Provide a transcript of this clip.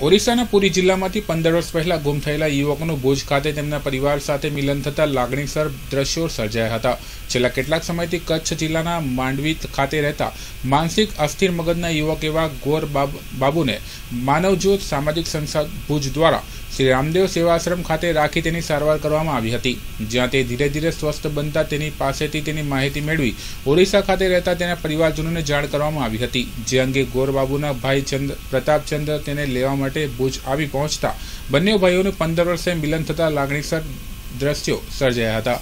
ઓરિસ્સાના પુરી જિલ્લામાંથી પંદર વર્ષ પહેલા ગુમ થયેલા યુવકનું ભુજ ખાતે તેમના પરિવાર સાથે મિલન થતા લાગણીસર દ્રશ્યો સર્જાયા હતા છેલ્લા કેટલાક સમયથી કચ્છ જિલ્લાના માંડવી ખાતે રહેતા માનસિક અસ્થિર મગજના યુવક એવા ગોર બાબુને માનવજ્યોત સામાજિક સંસ્થા ભુજ દ્વારા શ્રી રામદેવ સેવાશ્રમ ખાતે રાખી તેની સારવાર કરવામાં આવી હતી જ્યાં તે ધીરે ધીરે સ્વસ્થ બનતા તેની પાસેથી તેની માહિતી મેળવી ઓરિસ્સા ખાતે રહેતા તેના પરિવારજનોને જાણ કરવામાં આવી હતી જે અંગે ગોરબાબુના ભાઈ ચંદ પ્રતાપચંદ્ર તેને લેવા માટે ભુજ આવી પહોંચતા બંને ભાઈઓનું પંદર વર્ષે મિલન થતા લાગણીસર દ્રશ્યો સર્જાયા હતા.